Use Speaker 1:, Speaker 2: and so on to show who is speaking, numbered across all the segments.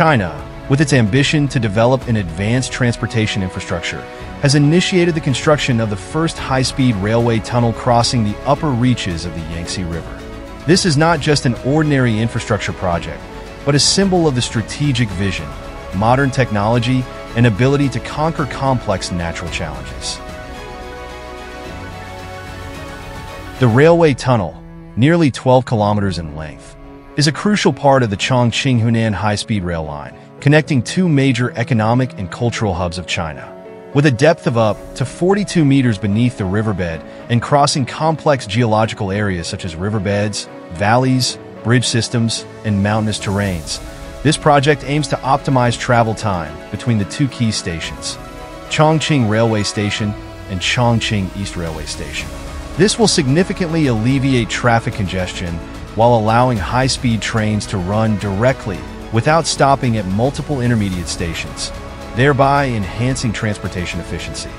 Speaker 1: China, with its ambition to develop an advanced transportation infrastructure, has initiated the construction of the first high-speed railway tunnel crossing the upper reaches of the Yangtze River. This is not just an ordinary infrastructure project, but a symbol of the strategic vision, modern technology, and ability to conquer complex natural challenges. The railway tunnel, nearly 12 kilometers in length, is a crucial part of the Chongqing-Hunan high-speed rail line, connecting two major economic and cultural hubs of China. With a depth of up to 42 meters beneath the riverbed and crossing complex geological areas such as riverbeds, valleys, bridge systems, and mountainous terrains, this project aims to optimize travel time between the two key stations, Chongqing Railway Station and Chongqing East Railway Station. This will significantly alleviate traffic congestion while allowing high-speed trains to run directly without stopping at multiple intermediate stations, thereby enhancing transportation efficiency.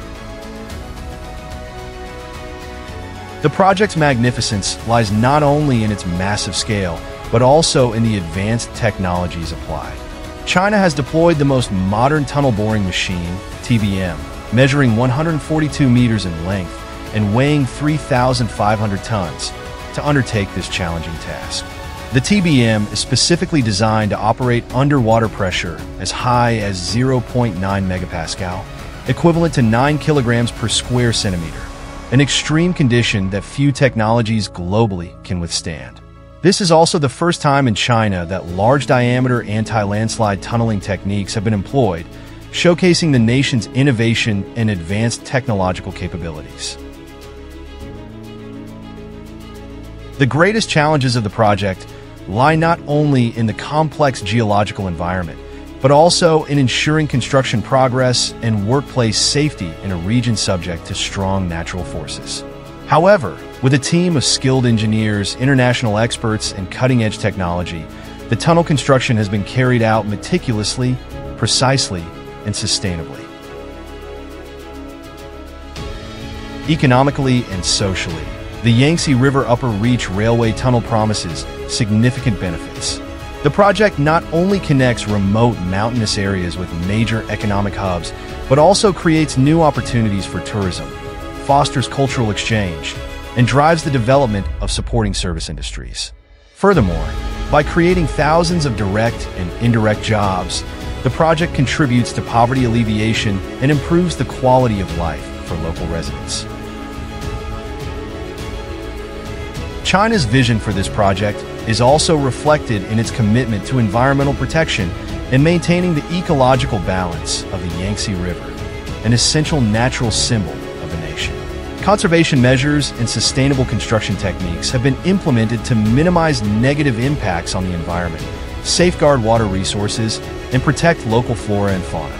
Speaker 1: The project's magnificence lies not only in its massive scale, but also in the advanced technologies applied. China has deployed the most modern tunnel boring machine, TBM, measuring 142 meters in length and weighing 3,500 tons, to undertake this challenging task. The TBM is specifically designed to operate underwater pressure as high as 0.9 megapascal, equivalent to 9 kilograms per square centimeter, an extreme condition that few technologies globally can withstand. This is also the first time in China that large-diameter anti-landslide tunneling techniques have been employed, showcasing the nation's innovation and advanced technological capabilities. The greatest challenges of the project lie not only in the complex geological environment, but also in ensuring construction progress and workplace safety in a region subject to strong natural forces. However, with a team of skilled engineers, international experts, and cutting-edge technology, the tunnel construction has been carried out meticulously, precisely, and sustainably. Economically and socially, the Yangtze River Upper Reach Railway Tunnel promises significant benefits. The project not only connects remote mountainous areas with major economic hubs, but also creates new opportunities for tourism, fosters cultural exchange, and drives the development of supporting service industries. Furthermore, by creating thousands of direct and indirect jobs, the project contributes to poverty alleviation and improves the quality of life for local residents. China's vision for this project is also reflected in its commitment to environmental protection and maintaining the ecological balance of the Yangtze River, an essential natural symbol of the nation. Conservation measures and sustainable construction techniques have been implemented to minimize negative impacts on the environment, safeguard water resources, and protect local flora and fauna.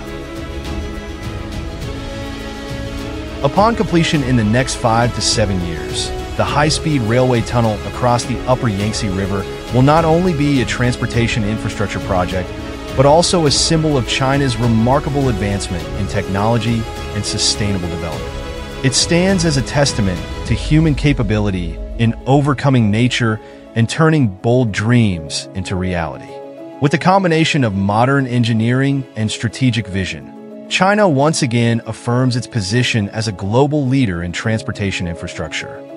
Speaker 1: Upon completion in the next five to seven years, the high-speed railway tunnel across the upper Yangtze River will not only be a transportation infrastructure project, but also a symbol of China's remarkable advancement in technology and sustainable development. It stands as a testament to human capability in overcoming nature and turning bold dreams into reality. With the combination of modern engineering and strategic vision, China once again affirms its position as a global leader in transportation infrastructure.